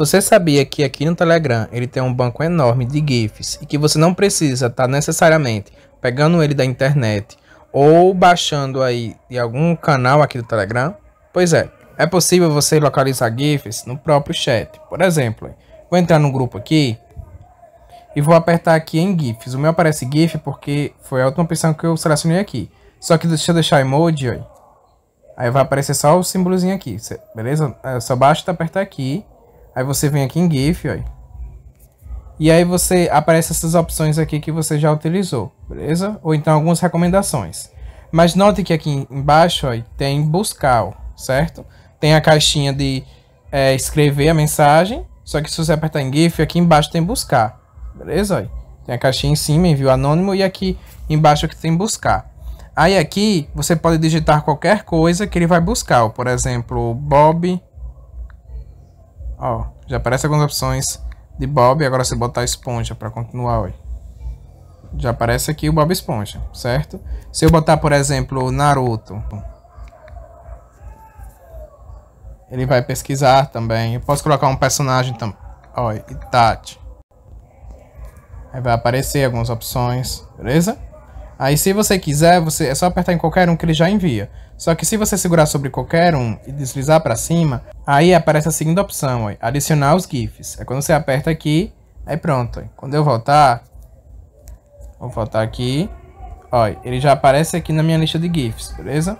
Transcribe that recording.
Você sabia que aqui no Telegram ele tem um banco enorme de GIFs e que você não precisa estar tá necessariamente pegando ele da internet ou baixando aí de algum canal aqui do Telegram? Pois é, é possível você localizar GIFs no próprio chat. Por exemplo, vou entrar no grupo aqui e vou apertar aqui em GIFs. O meu aparece GIF porque foi a última opção que eu selecionei aqui. Só que deixa eu deixar emoji, ó. Aí vai aparecer só o símbolozinho aqui, beleza? É só basta apertar aqui Aí você vem aqui em GIF, ó. E aí você aparece essas opções aqui que você já utilizou, beleza? Ou então algumas recomendações. Mas note que aqui embaixo ó, tem buscar, certo? Tem a caixinha de é, escrever a mensagem, só que se você apertar em GIF, aqui embaixo tem buscar, beleza? Ó? Tem a caixinha em cima, envio anônimo, e aqui embaixo que tem buscar. Aí aqui você pode digitar qualquer coisa que ele vai buscar, ó. por exemplo, Bob Ó, já aparece algumas opções de Bob. Agora você botar esponja para continuar, ó. Já aparece aqui o Bob Esponja, certo? Se eu botar, por exemplo, Naruto. Ele vai pesquisar também. Eu posso colocar um personagem também. Ó, Itachi. Aí vai aparecer algumas opções, beleza? Aí se você quiser, você é só apertar em qualquer um que ele já envia. Só que se você segurar sobre qualquer um e deslizar para cima, aí aparece a segunda opção, ó, adicionar os GIFs. É quando você aperta aqui, aí pronto. Ó. Quando eu voltar, vou voltar aqui, ó, ele já aparece aqui na minha lista de GIFs, beleza?